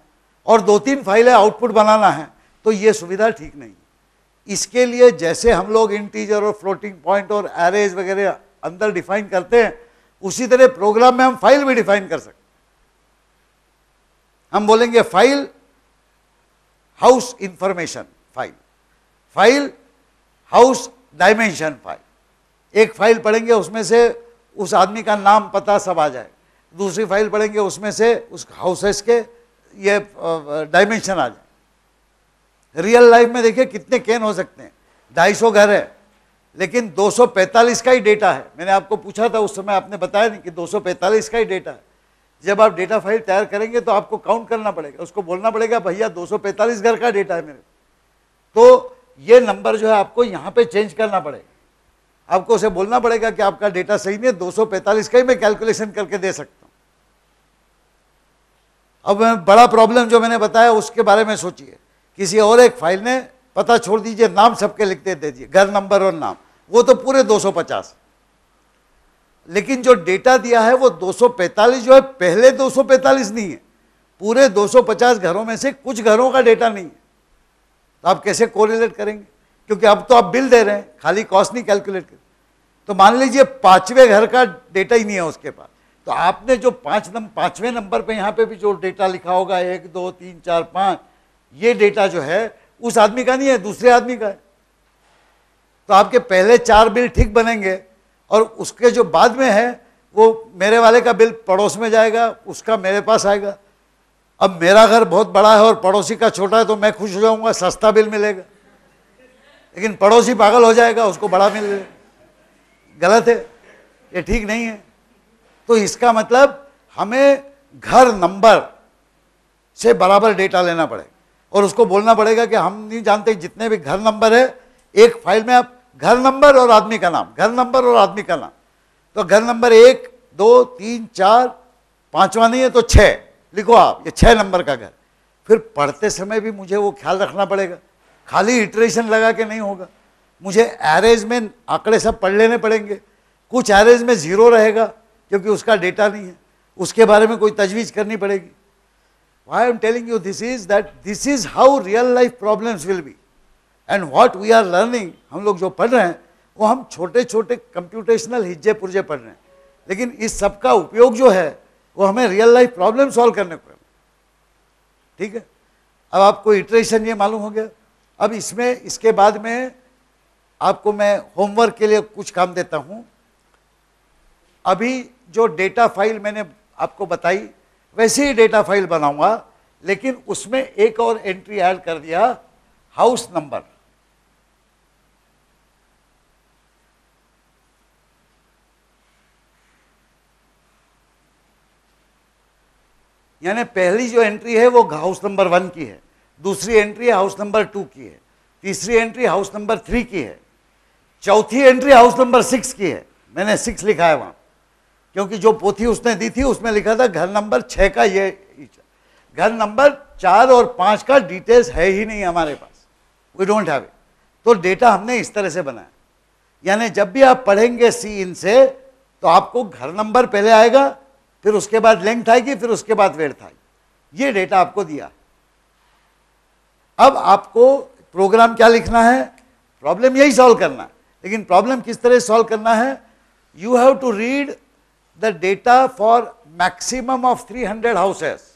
और दो तीन फाइलें आउटपुट बनाना है तो ये सुविधा ठीक नहीं इसके लिए जैसे हम लोग इंटीजर और फ्लोटिंग पॉइंट और एरेज वगैरह अंदर डिफाइन करते हैं, उसी तरह प्रोग्राम में हम फ़ाइल भी डिफाइन कर सकते हम बोलेंगे file house information file file house dimension file एक फ़ाइल पढ़ेंगे, उसमें से उस आदमी का नाम, पता सब आ जाए। दूसरी फ़ाइल पढ़ेंगे, उसमें से उस हाउसेस के ये डायमेंशन आ जाए। रियल लाइफ में देखिए कितने कैन हो सकते हैं। ढाई सौ घर है, लेकिन 245 का ही डेटा है। मैंने आपको पूछा था उस समय, आपने बताया नहीं कि 245 का ही डेटा है। जब आप डेटा फ़ाइल तैयार करेंगे तो आपको काउंट करना पड़ेगा। उसको बोलना पड़ेगा, भैया 245 घर का डेटा है मेरे तो ये नंबर जो है आपको यहाँ पे चेंज करना पड़ेगा। आपको उसे बोलना पड़ेगा कि आपका डेटा सही नहीं है 245 का ही मैं कैलकुलेशन करके दे सकता अब बड़ा प्रॉब्लम जो मैंने बताया उसके बारे में सोचिए। किसी और एक फ़ाइल ने पता छोड़ दीजिए, नाम सबके लिखते दे दीजिए, घर नंबर और नाम। वो तो पूरे 250 लेकिन जो डेटा दिया है वो 245 जो है, पहले 245 नहीं है। पूरे 250 घरों में से कुछ घरों का डेटा नहीं है। तो आप कैसे कोरिलेट करेंगे? क्योंकि अब तो आप बिल दे रहे हैं, खाली कॉस्ट नहीं कैलकुलेट कर तो मान लीजिए पाँचवें घर का डेटा ही नहीं है उसके पास। तो आपने जो पाँच नंबर पाँचवें नंबर पे यहाँ पे भी जो डेटा लिखा होगा, एक, दो, तीन, चार, पाँच, ये डेटा जो है, उस आदमी का नहीं है, दूसरे आदमी का है। तो आपके पहले चार बिल ठीक बनेंगे, और उसके जो बाद में है, वो मेरे वाले का बिल पड़ोस में जाएगा, उसका मेरे पास आएगा। अब मेरा घर बहुत बड़ा है और पड़ोसी का छोटा है तो मैं खुश हो जाऊँगा, सस्ता बिल मिलेगा। लेकिन पड़ोसी पागल हो जाएगा, उसको बड़ा मिल गलत है, ये ठीक नहीं है। तो इसका मतलब हमें घर नंबर से बराबर डेटा लेना पड़ेगा। और उसको बोलना पड़ेगा कि हम नहीं जानते जितने भी घर नंबर है, एक फ़ाइल में आप घर नंबर और आदमी का नाम, घर नंबर और आदमी का नाम। तो घर नंबर एक, दो, तीन, चार, पांचवा नहीं है तो छः लिखो आप, ये छः नंबर का घर। फिर पढ़ते समय भी मुझे वो ख्याल रखना पड़ेगा। खाली इटरेशन लगा के नहीं होगा। मुझे एरेज में आंकड़े सब पढ़ लेने पड़ेंगे। कुछ एरेज में ज़ीरो रहेगा। क्योंकि उसका डेटा नहीं है। उसके बारे में कोई तजवीज़ करनी पड़ेगी। Why am telling you this is that this is how real life problems will be and what we are learning हम लोग जो पढ़ रहे हैं, वो हम छोटे छोटे कंप्यूटेशनल हिज्जे पुर्जे पढ़ रहे हैं। लेकिन इस सब का उपयोग जो है, वो हमें रियल लाइफ प्रॉब्लम सॉल्व करने को ठीक है? अब आपको इटरेशन ये मालूम हो गया। अब इसमें, इसके बाद में आपको मैं होमवर्क के लिए कुछ काम देता हूँ। अभी जो डेटा फ़ाइल मैंने आपको बताई, वैसे ही डेटा फ़ाइल बनाऊँगा, लेकिन उसमें एक और एंट्री ऐड कर दिया, हाउस नंबर। यानी पहली जो एंट्री है वो हाउस नंबर वन की है, दूसरी एंट्री हाउस नंबर टू की है, तीसरी एंट्री हाउस नंबर थ्री की है, चौथी एंट्री हाउस नंबर सिक्स की है, मैंने सिक्स लिखा है वहाँ। क्योंकि जो पोथी उसने दी थी, उसमें लिखा था, घर नंबर छह का ये घर नंबर चार और पाँच का डिटेल्स है ही नहीं हमारे पास। वी डोंट हैव इट तो डेटा हमने इस तरह से बनाया। यानी जब भी आप पढ़ेंगे सी इन से तो आपको घर नंबर पहले आएगा, फिर उसके बाद लेंथ आएगी, फिर उसके बाद वेट आएगी। ये डेटा आपको दिया। अब आपको प्रोग्राम क्या लिखना है? प्रॉब्लम यही सॉल्व करना। है लेकिन प्रॉब्लम किस तरह सॉल्व करना है? You have to read the data for maximum of 300 houses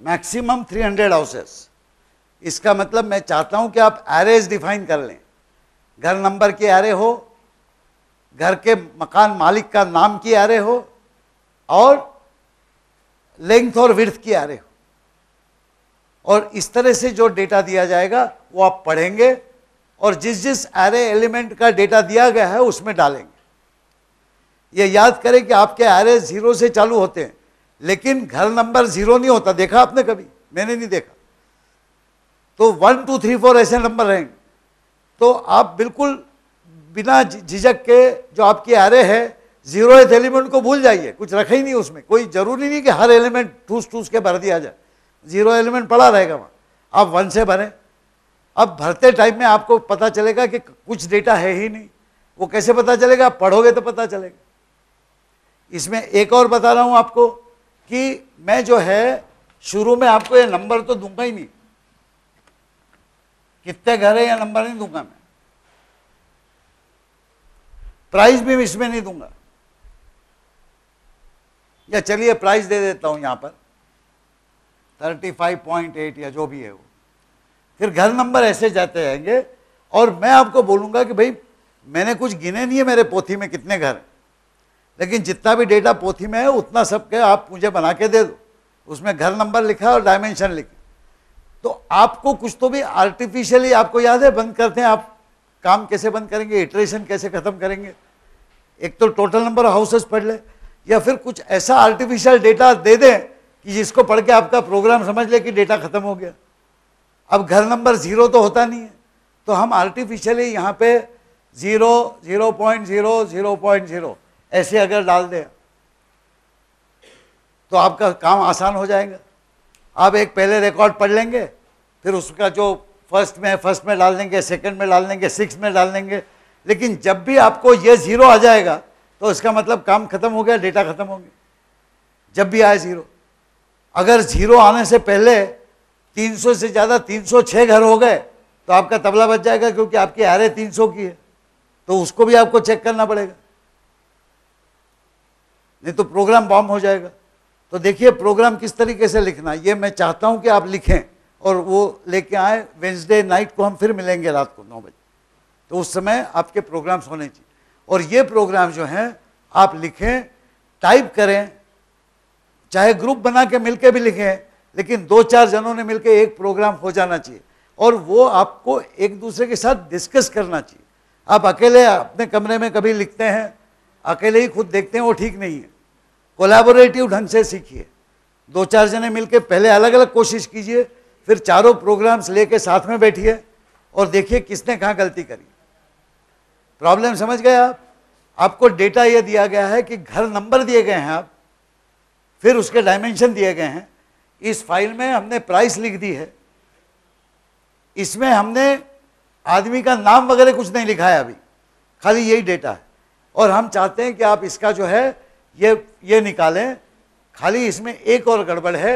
maximum 300 houses इसका मतलब मैं चाहता हूँ कि आप एरेज डिफाइन कर लें। घर नंबर की एरे हो, घर के मकान मालिक का नाम की एरे हो, और लेंथ और विर्थ की एरे हो। और इस तरह से जो डेटा दिया जाएगा, वो आप पढ़ेंगे और जिस जिस एरे एलिमेंट का डेटा दिया गया है, उसमें डालेंगे। ये याद करें कि आपके एरे ज़ीरो से चालू होते हैं, लेकिन घर नंबर ज़ीरो नहीं होता। देखा आपने कभी? मैंने नहीं देखा। तो वन टू थ्री फोर ऐसे नंबर रहेंगे। तो आप बिल्कुल बिना झिझक के जो आपकी एरे है ज़ीरो एथ एलिमेंट को भूल जाइए। कुछ रखे ही नहीं उसमें। कोई ज़रूरी नहीं कि हर एलिमेंट ठूस ठूस के भर दिया जाए। ज़ीरो एलिमेंट पड़ा रहेगा वहाँ। आप वन से भरें। अब भरते टाइम में आपको पता चलेगा कि कुछ डेटा है ही नहीं। वो कैसे पता चलेगा? आप पढ़ोगे तो पता चलेगा। इसमें एक और बता रहा हूँ आपको कि मैं जो है, शुरू में आपको ये नंबर तो दूँगा ही नहीं। कितने घर है या नंबर नहीं दूँगा मैं। प्राइस भी इसमें नहीं दूँगा। या चलिए प्राइस दे देता हूँ यहाँ पर। 35.8 या जो भी है वो। फिर घर नंबर ऐसे जाते रहेंगे और मैं आपको बोलूँगा कि भाई, मैंने कुछ गिने नहीं है मेरे पोथी में कितने घर लेकिन जितना भी डेटा पोथी में है, उतना सब के आप मुझे बना के दे दो। उसमें घर नंबर लिखा और डायमेंशन लिखे। तो आपको कुछ तो भी आर्टिफिशियली आपको याद है, बंद करते हैं आप। काम कैसे बंद करेंगे इटरेशन कैसे खत्म करेंगे? एक तो टोटल नंबर हाउसेस पढ़ ले या फिर कुछ ऐसा आर्टिफिशियल डेटा दे दें कि जिसको पढ़ के आपका प्रोग्राम समझ ले कि डेटा खत्म हो गया। अब घर नंबर ज़ीरो तो होता नहीं है। तो हम आर्टिफिशियली यहाँ पे zero zero point zero zero point zero ऐसे अगर डाल दें। तो आपका काम आसान हो जाएगा। आप एक पहले रिकॉर्ड पढ़ लेंगे, फिर उसका जो फ़र्स्ट में फ़र्स्ट में डाल देंगे सेकंड में डाल देंगे सिक्स में डाल देंगे। लेकिन जब भी आपको ये ज़ीरो आ जाएगा तो इसका मतलब काम खत्म हो गया डेटा खत्म हो गया। जब भी आए ज़ीरो अगर ज़ीरो आने से पहले 300 से ज़्यादा 306 घर हो गए तो आपका तबला बच जाएगा क्योंकि आपकी आरे 300 की है। तो उसको भी आपको चेक करना पड़ेगा। नहीं तो प्रोग्राम बॉम्ब हो जाएगा। तो देखिए प्रोग्राम किस तरीके से लिखना ये मैं चाहता हूँ कि आप लिखें और वो लेके आए। वेंसडे नाइट को हम फिर मिलेंगे रात को नौ बजे। तो उस समय आपके प्रोग्राम्स होने चाहिए। और ये प्रोग्राम जो हैं, आप लिखें टाइप करें चाहे ग्रुप बना के मिलके भी लिखें, लेकिन दो चार जनों ने मिलकर एक प्रोग्राम हो जाना चाहिए। और वो आपको एक दूसरे के साथ डिस्कस करना चाहिए। आप अकेले अपने कमरे में कभी लिखते हैं, अकेले ही खुद देखते हैं, वो ठीक नहीं है। कोलैबोरेटिव ढंग से सीखिए। दो चार जने मिलके पहले अलग अलग कोशिश कीजिए, फिर चारों प्रोग्राम्स लेके साथ में बैठिए और देखिए किसने कहाँ गलती करी। प्रॉब्लम समझ गए आप? आपको डेटा ये दिया गया है कि घर नंबर दिए गए हैं आप। फिर उसके डायमेंशन दिए गए हैं। इस फ़ाइल में हमने प्राइस लिख दी है। इसमें हमने आदमी का नाम वगैरह कुछ नहीं लिखा है अभी। खाली यही डेटा है। और हम चाहते हैं कि आप इसका जो है, ये ये निकालें। खाली इसमें एक और गड़बड़ है।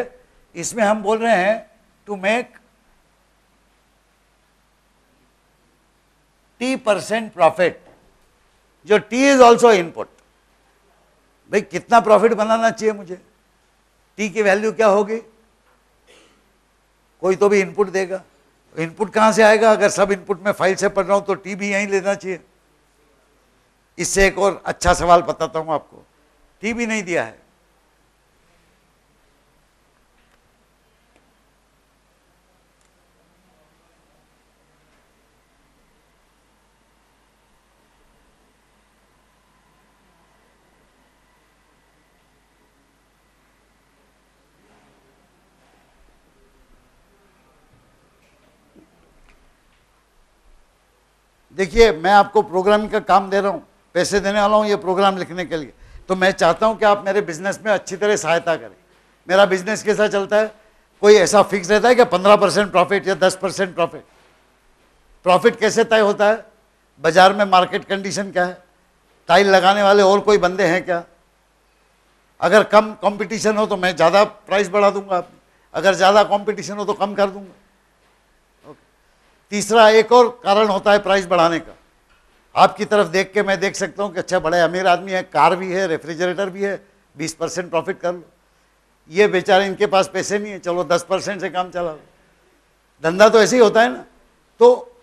इसमें हम बोल रहे हैं to make T percent profit जो टी इज़ ऑल्सो इनपुट भाई, कितना प्रॉफिट बनाना चाहिए मुझे? टी की वैल्यू क्या होगी? कोई तो भी इनपुट देगा। इनपुट कहाँ से आएगा? अगर सब इनपुट में फ़ाइल से पढ़ रहा हूँ तो टी भी यहीं लेना चाहिए। इससे एक और अच्छा सवाल बताता हूँ आपको। टी भी नहीं दिया है। देखिए, मैं आपको प्रोग्रामिंग का काम दे रहा हूँ, पैसे देने वाला हूँ ये प्रोग्राम लिखने के लिए। तो मैं चाहता हूँ कि आप मेरे बिज़नेस में अच्छी तरह सहायता करें। मेरा बिज़नेस कैसा चलता है? कोई ऐसा फिक्स रहता है कि पंद्रह परसेंट प्रॉफिट या दस परसेंट प्रॉफिट प्रॉफिट कैसे तय होता है? बाज़ार में मार्केट कंडीशन क्या है? टाइल लगाने वाले और कोई बंदे हैं क्या? अगर कम कंपटीशन हो तो मैं ज़्यादा प्राइस बढ़ा दूँगा अगर ज़्यादा कंपटीशन हो तो कम कर दूँगा। तीसरा एक और कारण होता है प्राइस बढ़ाने का। आपकी तरफ़ देख के मैं देख सकता हूँ कि अच्छा बड़े अमीर आदमी है, कार भी है रेफ्रिजरेटर भी है, बीस परसेंट प्रॉफिट कर लो। ये बेचारे इनके पास पैसे नहीं है, चलो दस परसेंट से काम चला लो। धंधा तो ऐसे ही होता है ना। तो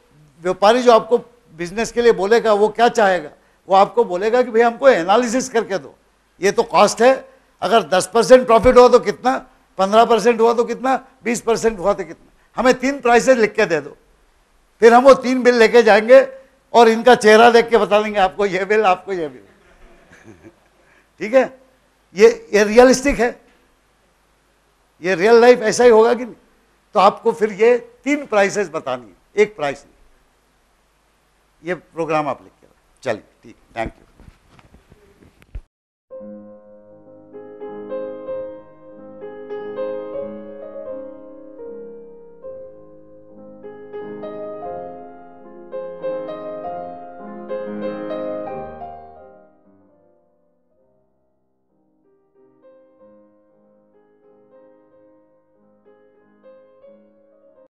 व्यापारी जो आपको बिज़नेस के लिए बोलेगा, वो क्या चाहेगा? वो आपको बोलेगा कि भाई हमको एनालिसिस करके दो। ये तो कॉस्ट है। अगर दस परसेंट प्रॉफिट हुआ तो कितना? पंद्रह परसेंट हुआ तो कितना? बीस परसेंट हुआ तो कितना? हमें तीन प्राइसेज लिख के दे दो। फिर हम वो तीन बिल लेके जाएँगे और इनका चेहरा देख के बता देंगे, आपको ये बिल, आपको ये बिल। ठीक है? ये ये रियलिस्टिक है। ये रियल लाइफ ऐसा ही होगा कि नहीं? तो आपको फिर ये तीन प्राइसेस बतानी है, एक प्राइस नहीं। ये प्रोग्राम आप लिख के चलिए, ठीक थैंक यू